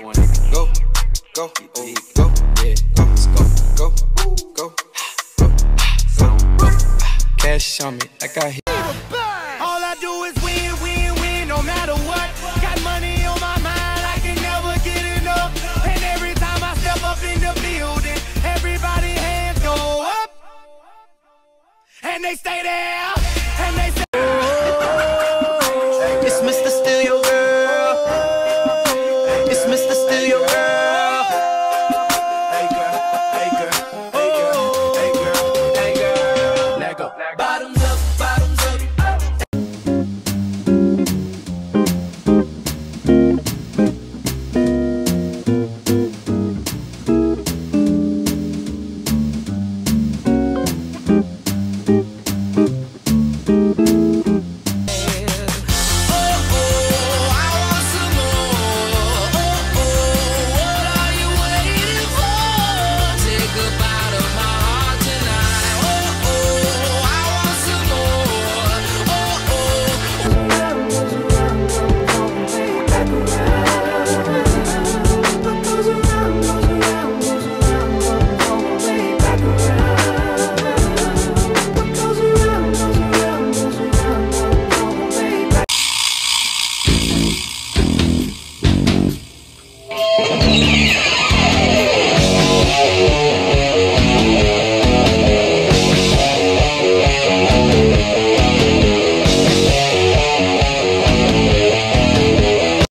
got go, go, go, oh, go, yeah, go, go, go, go, go, go, go. Cash on me like I hit. All I do is win, win, win, no matter what. Got money on my mind, I can never get enough. And every time I step up in the building, everybody hands go up. And they stay there.